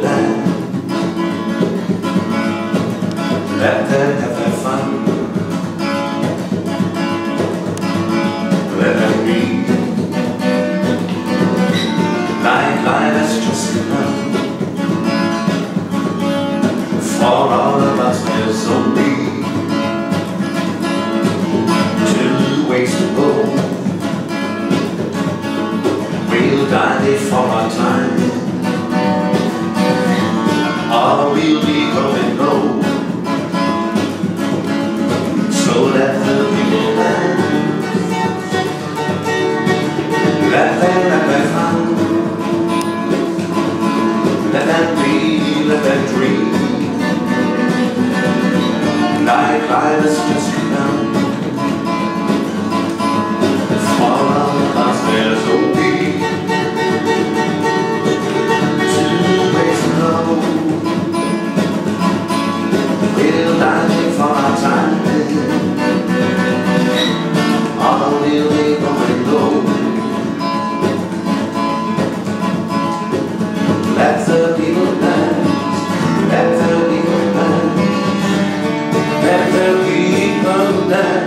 feel Let them have their fun Let them be. Lie, lie, that's just enough For all of us there's only Yeah.